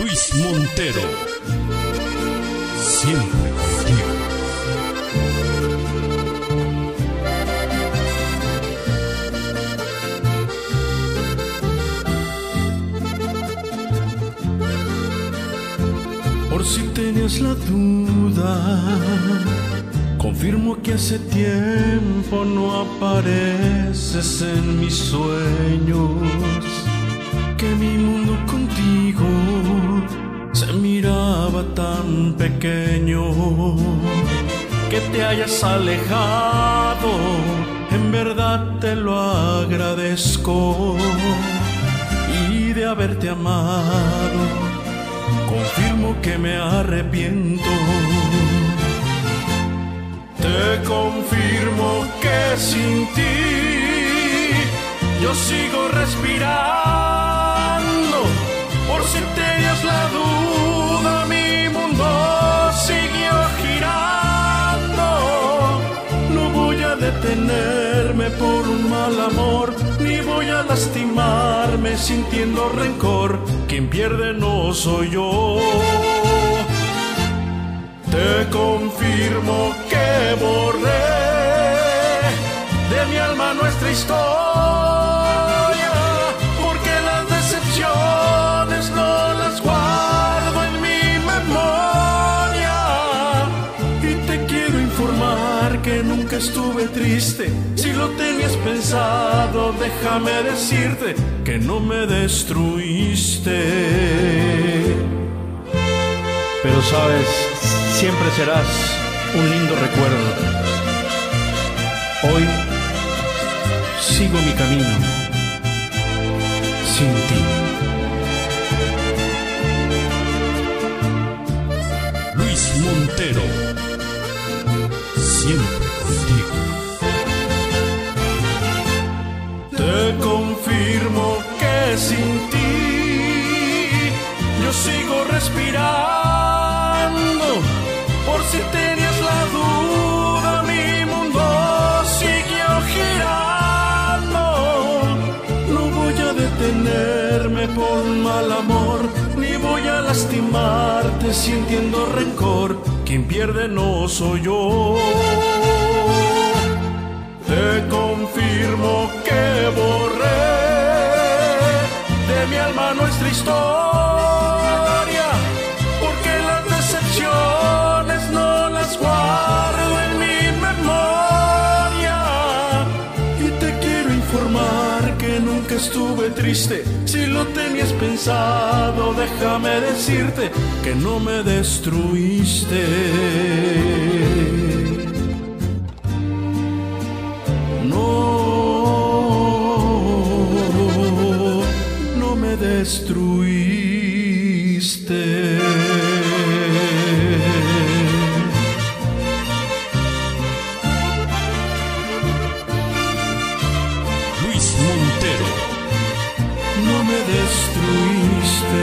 Luis Montero. Siempre contigo. Por si tenías la duda, confirmo que hace tiempo no apareces en mis sueños, que te hayas alejado, en verdad te lo agradezco, y de haberte amado confirmo que me arrepiento. Te confirmo que sin ti yo sigo respirando. Por si tenías la duda, por un mal amor, ni voy a lastimarme sintiendo rencor. Quien pierde no soy yo. Te confirmo que borré de mi alma nuestra historia, que nunca estuve triste. Si lo tenías pensado, déjame decirte que no me destruiste. Pero sabes, siempre serás un lindo recuerdo. Hoy sigo mi camino sin ti. Luis Montero. Siempre contigo. Te confirmo que sin ti yo sigo respirando. Por si tenías la duda, mi mundo siguió girando. No voy a detenerme por mal amor, lastimarte sintiendo rencor. Quien pierde no soy yo. Te confirmo que borré de mi alma nuestra historia, estuve triste. Si lo tenías pensado, déjame decirte que no me destruiste. No, no me destruí. no me destruiste.